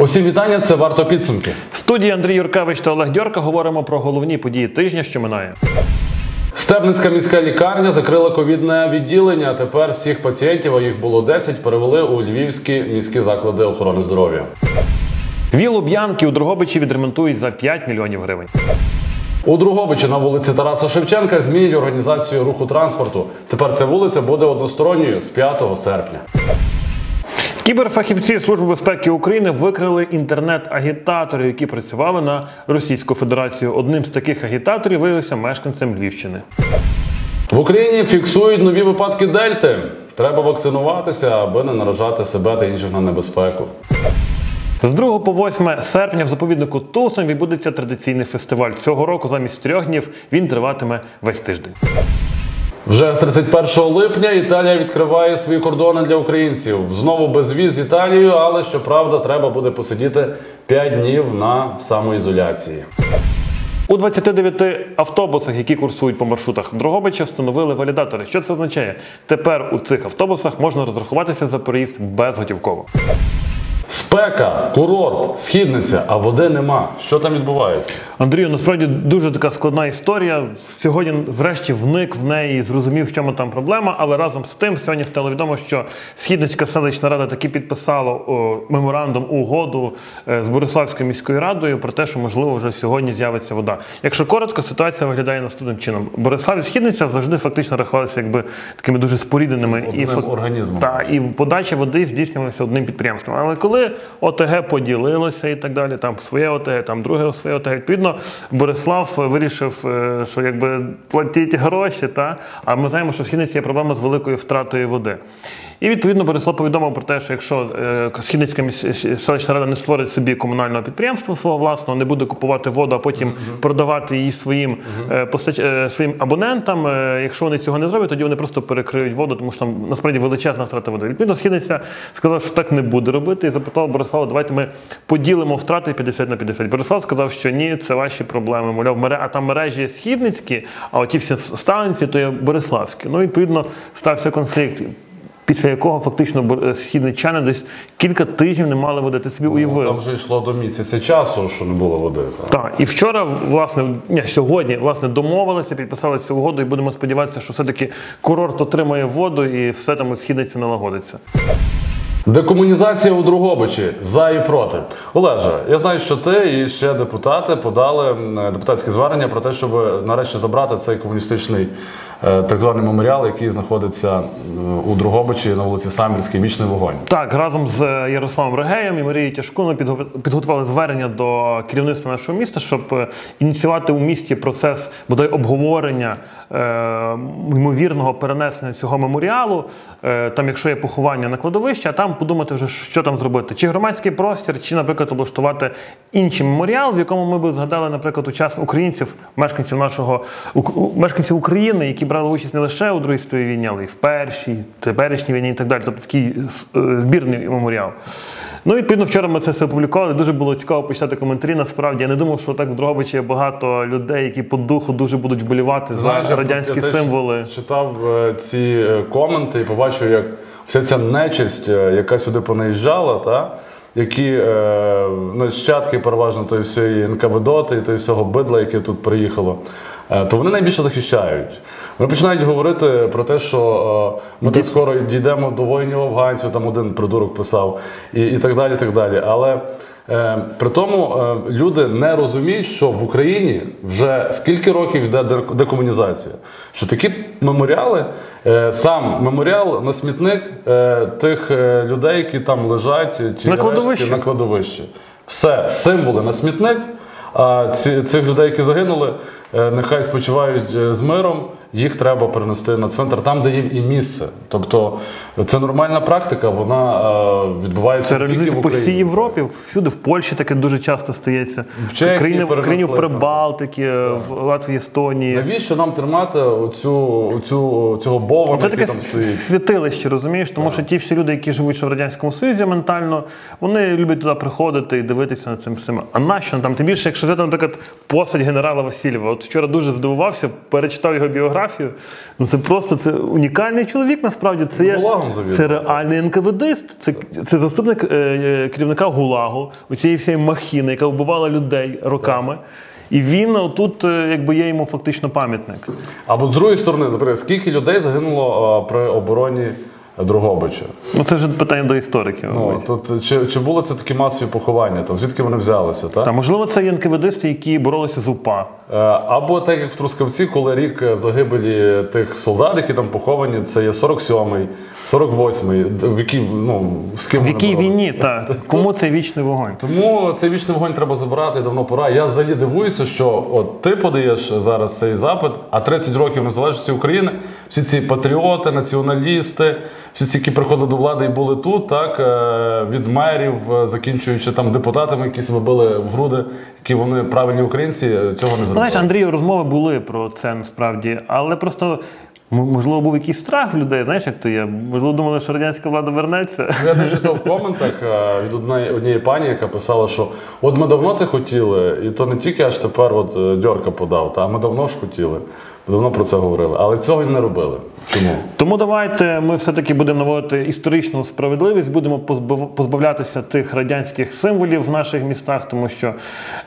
Усім вітання, це варто підсумки. В студії Андрій Юркевич та Олег Дьорка говоримо про головні події тижня, що минає. Стебницька міська лікарня закрила ковідне відділення. Тепер всіх пацієнтів, а їх було 10, перевели у львівські міські заклади охорони здоров'я. Вілу Б'янки у Дрогобичі відремонтують за 5 мільйонів гривень. У Другобичі на вулиці Тараса Шевченка змінять організацію руху транспорту. Тепер ця вулиця буде односторонньою з 5 серпня. Кіберфахівці Служби безпеки України викрили інтернет-агітаторів, які працювали на Російську Федерацію. Одним з таких агітаторів виявився мешканцем Львівщини. В Україні фіксують нові випадки дельти. Треба вакцинуватися, аби не наражати себе та інших на небезпеку. З 2 по 8 серпня в заповіднику Тусон відбудеться традиційний фестиваль. Цього року замість трьох днів він триватиме весь тиждень. Вже з 31 липня Італія відкриває свої кордони для українців. Знову без віз з Італією, але щоправда, треба буде посидіти 5 днів на самоізоляції. У 29 автобусах, які курсують по маршрутах Дрогобича, встановили валідатори. Що це означає? Тепер у цих автобусах можна розрахуватися за проїзд безготівково. Спека, курорт, східниця, а води нема. Що там відбувається? Андрію, насправді дуже така складна історія. Сьогодні, врешті, вник в неї і зрозумів, в чому там проблема. Але разом з тим, сьогодні стало відомо, що Східницька селищна рада таки підписала о, меморандум угоду е, з Бориславською міською радою про те, що можливо вже сьогодні з'явиться вода. Якщо коротко, ситуація виглядає наступним чином. Борислав і Східниця завжди фактично рахувалися якби такими дуже спорідненими Одним фак- організмом. Та, і подача води здійснювалася одним підприємством. Але коли ОТГ поділилося і так далі, там своє ОТГ, там друге своє ОТГ, відповідно, Борислав вирішив, е, що якби платіть гроші, та? а ми знаємо, що в Східниці є проблема з великою втратою води. І відповідно Борислав повідомив про те, що якщо е, Східницька міс- селищна рада не створить собі комунального підприємства свого власного, не буде купувати воду, а потім продавати її своїм, е, постач- е, своїм абонентам. е, Якщо вони цього не зроблять, тоді вони просто перекриють воду, тому що там насправді величезна втрата води. Відповідно, східниця сказав, що так не буде робити, і запитав Борислава, давайте ми поділимо втрати 50 на 50. Борислав сказав, що ні, це ваші проблеми. Мовляв, мере, а там мережі східницькі, а оті всі станції, то є Бориславські. Ну, відповідно, стався конфлікт. Після якого фактично бор- східничани десь кілька тижнів не мали води. Ти собі уявив. Ну, там вже йшло до місяця часу, що не було води. так. Так, і вчора, власне, ні, сьогодні, власне, домовилися, підписали цю угоду, і будемо сподіватися, що все-таки курорт отримає воду і все там східниця налагодиться. Декомунізація у Другобичі за і проти. Олеже, я знаю, що ти і ще депутати подали м, депутатське звернення про те, щоб нарешті забрати цей комуністичний е, так званий меморіал, який знаходиться е, у Другобичі на вулиці Самбірській Вічний вогонь. Так, разом з е, Ярославом Регеєм і Марією Тяжкуною підготов- підготували звернення до керівництва нашого міста, щоб е, ініціювати у місті процес бодай обговорення е, ймовірного перенесення цього меморіалу. Е, там, якщо є поховання на кладовищі, а там подумати вже, що там зробити. Чи громадський простір, чи, наприклад, облаштувати інший меморіал, в якому ми би згадали, наприклад, учасників українців, мешканців нашого мешканців України, які брали участь не лише у Другій світовій війні, але й в першій, теперішній війні і так далі. Тобто такий е, збірний меморіал. Ну, і, відповідно, вчора ми це все опублікували. Дуже було цікаво почитати коментарі. Насправді я не думав, що так в Дрогобичі є багато людей, які по духу дуже будуть вболівати за радянські я теж символи. Читав е, ці е, коменти і побачив, як вся ця нечисть, е, яка сюди понаїжджала, та, які е, нащадки переважно тої всієї НКВДОТи і тої всього бидла, яке тут приїхало, е, то вони найбільше захищають. Вони починають говорити про те, що е, ми так скоро дійдемо до воїнів афганців, там один придурок писав, і, і так далі. так далі. Але Е, При тому е, люди не розуміють, що в Україні вже скільки років йде декомунізація. Що такі меморіали, е, сам меморіал на смітник е, тих е, людей, які там лежать, ті На кладовищі. на кладовищі. Все, символи на смітник. А ці, цих людей, які загинули, нехай спочивають е, з миром, їх треба перенести на цвинтар, там, де їм і місце. Тобто це нормальна практика, вона е, відбувається Це тільки в по всій Європі, всюди в Польщі таке дуже часто стається. В Чехії країни, країні так. Прибалтики, в Латвії, Естонії. Навіщо нам тримати оцю, оцю, цього бова, Це таке там святилище, розумієш? Тому що ті всі люди, які живуть ще в Радянському Союзі ментально, вони люблять туди приходити і дивитися на цим всім. А нащо там? Тим більше, якщо взяти, наприклад, постать генерала Васильєва, от вчора дуже здивувався, перечитав його біографію. Ну це просто це унікальний чоловік. Насправді це є це реальний НКВДист. Це, це заступник е, е, керівника ГУЛАГу, у цієї всієї махіни, яка вбивала людей роками. І він тут, якби є йому фактично пам'ятник. Або з другої сторони, наприклад, скільки людей загинуло е, при обороні Дрогобича? Ну це вже питання до істориків. Ну, тут, чи, чи були це такі масові поховання? Там, звідки вони взялися? Та можливо, це є НКВДисти, які боролися з УПА. Е, Або так, як в Трускавці, коли рік загибелі тих солдат, які там поховані, це є 47-й, 48-й, в якій, ну, з ким В якій війні? Так. Кому цей вічний вогонь? Тому цей вічний вогонь треба забирати давно пора. Я взагалі дивуюся, що от ти подаєш зараз цей запит, а 30 років незалежності України, всі ці патріоти, націоналісти, всі ці, які приходили до влади і були тут, так е, від мерів, е, закінчуючи там депутатами, які себе били в груди, які вони правильні українці, цього не зробили. Знаєш, Андрію, розмови були про це насправді, але просто можливо був якийсь страх в людей. Знаєш, як то є? Можливо, думали, що радянська влада вернеться. Я теж читав в коментах е, від однієї, однієї пані, яка писала, що от ми давно це хотіли, і то не тільки аж тепер от е, Дьорка подав, та ми давно ж хотіли, давно про це говорили, але цього не робили. Чому? Тому давайте ми все-таки будемо наводити історичну справедливість, будемо позбав- позбавлятися тих радянських символів в наших містах, тому що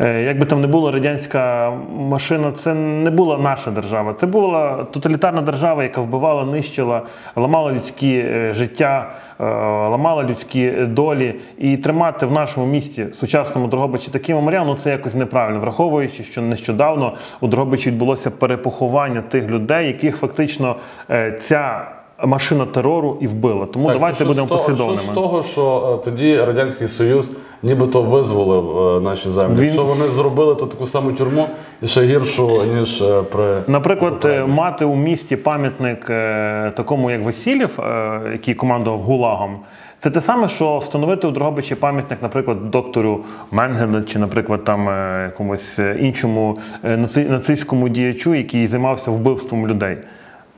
е, як би там не було радянська машина, це не була наша держава. Це була тоталітарна держава, яка вбивала, нищила, ламала людські е, життя, е, ламала людські долі. І тримати в нашому місті, сучасному Дрогобичі, такий меморіал, ну це якось неправильно, враховуючи, що нещодавно у Дрогобичі відбулося перепоховання тих людей, яких фактично е, ця машина терору і вбила. Тому Так, давайте будемо послідовними. Що з того, що е, тоді Радянський Союз нібито визволив е, наші землі. Він- Якщо вони зробили то таку саму тюрму і ще гіршу, ніж е, при Наприклад, е, Україні. мати у місті пам'ятник е, такому, як Васильєв, е, який командував ГУЛАГом. Це те саме, що встановити у Дрогобичі пам'ятник, наприклад, доктору Менгену чи, наприклад, там е, якомусь е, іншому е, наци- нацистському діячу, який займався вбивством людей.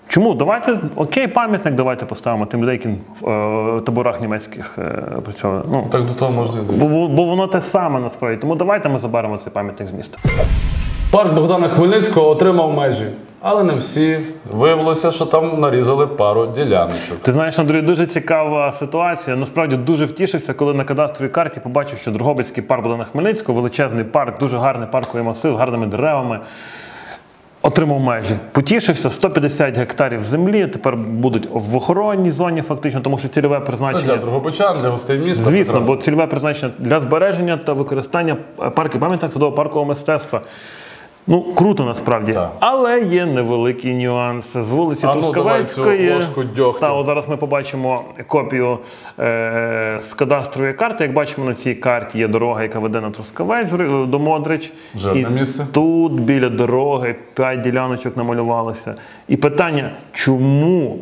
Чому? Давайте окей, пам'ятник давайте поставимо тим які в е, таборах німецьких е, працювали. Ну, так до того можна бо, бо воно те саме насправді. Тому давайте ми заберемо цей пам'ятник з міста. Парк Богдана Хмельницького отримав межі, але не всі. Виявилося, що там нарізали пару діляночок. Ти знаєш, Андрій, дуже цікава ситуація. Насправді дуже втішився, коли на кадастровій карті побачив, що Дрогобицький парк Богдана Хмельницького, величезний парк, дуже гарний парковий масив, гарними деревами. Отримав межі. Потішився 150 гектарів землі. Тепер будуть в охоронній зоні, фактично, тому що цільове Це для призначення. Другобичан, для гостей міста. Звісно, бо цільове призначення для збереження та використання парків пам'яток садово паркового мистецтва. Ну, круто насправді. Так. Але є невеликий нюанс. З вулиці А ну, Трускавецької. давай цю ложку. Та, от зараз ми побачимо копію е, з кадастрової карти. Як бачимо, на цій карті є дорога, яка веде на Трускавець до Модрич. Жирне І місце. Тут біля дороги п'ять діляночок намалювалося. І питання, чому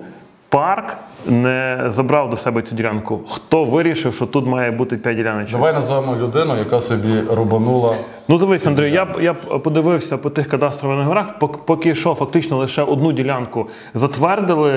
парк не забрав до себе цю ділянку? Хто вирішив, що тут має бути п'ять діляночок? Давай назвемо людину, яка собі рубанула. Ну, дивись, Андрій, я, б- я подивився по тих кадастрових пок- поки що фактично лише одну ділянку затвердили.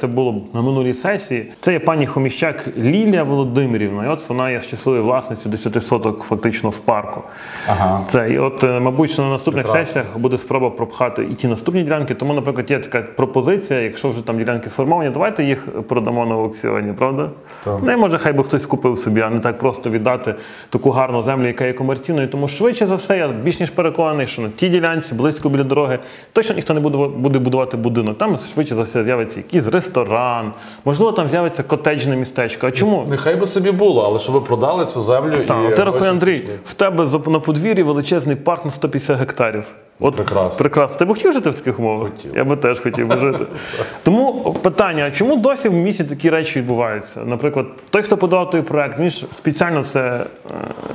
Це було на минулій сесії. Це є пані Хоміщак Лілія Володимирівна. І от вона є щасливою власницею 10 соток фактично в парку. Ага. Це і от, е, мабуть, на наступних Прекрасно. сесіях буде спроба пропхати і ті наступні ділянки. Тому, наприклад, є така пропозиція, якщо вже там ділянки сформовані, давайте їх продамо на аукціоні, правда? Так. Ну і може, хай би хтось купив собі, а не так просто віддати таку гарну землю, яка є комерційною. Тому швидше за все, я більш ніж переконаний, що на тій ділянці, близько біля дороги, точно ніхто не буде, буде будувати будинок. Там швидше за все з'явиться якийсь ресторан, можливо, там з'явиться котеджне містечко. А чому? Нехай би собі було, але щоб ви продали цю землю Так, і ти рахуй, Андрій, в тебе на подвір'ї величезний парк на 150 гектарів. От Прекрасно. прекрасно. Ти б хотів жити в таких умовах? Хотів. Я би теж хотів би жити. Тому питання: чому досі в місті такі речі відбуваються? Наприклад, той, хто подав той проект, він ж спеціально це е,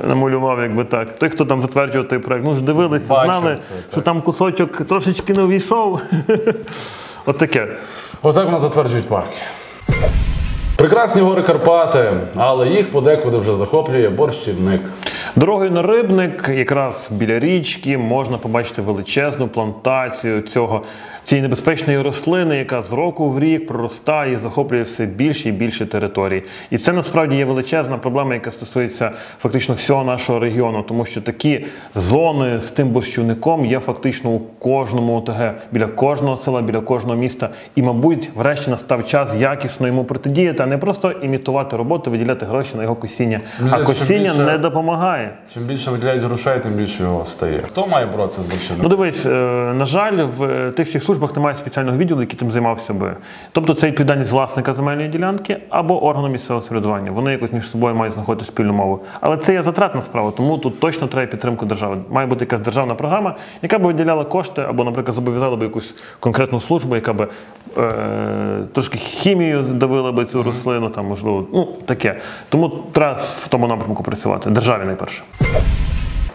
намалював, якби так. Той, хто там затверджував той проект, ну ж дивилися, Бачив знали, це, що там кусочок трошечки не увійшов. От таке. Отак в нас затверджують парки. Прекрасні гори Карпати, але їх подекуди вже захоплює борщівник. Дорогою на рибник, якраз біля річки, можна побачити величезну плантацію цього цієї небезпечної рослини, яка з року в рік проростає і захоплює все більше і більше територій. І це насправді є величезна проблема, яка стосується фактично всього нашого регіону, тому що такі зони з тим борщівником є фактично у кожному ОТГ, біля кожного села, біля кожного міста. І, мабуть, врешті настав час якісно йому протидіяти, а не просто імітувати роботу, виділяти гроші на його косіння. А косіння не допомагає. Чим більше виділяють грошей, тим більше його стає. Хто має боротися з Ну дивись, е, на жаль, в е, тих всіх службах немає спеціального відділу, який тим займався би. Тобто це відповідальність власника земельної ділянки або органу місцевого самоврядування. Вони якось між собою мають знаходити спільну мову. Але це є затратна справа, тому тут точно треба підтримку держави. Має бути якась державна програма, яка б виділяла кошти, або, наприклад, зобов'язала б якусь конкретну службу, яка б е, трошки хімію давила би цю рослину, там можливо, ну таке. Тому треба в тому напрямку працювати. Державі найперше.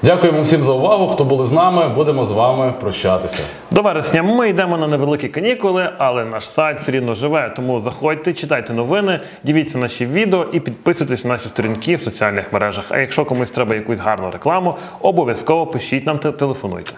Дякуємо всім за увагу. Хто були з нами, будемо з вами прощатися. До вересня ми йдемо на невеликі канікули, але наш сайт все рівно живе. Тому заходьте, читайте новини, дивіться наші відео і підписуйтесь на наші сторінки в соціальних мережах. А якщо комусь треба якусь гарну рекламу, обов'язково пишіть нам та телефонуйте.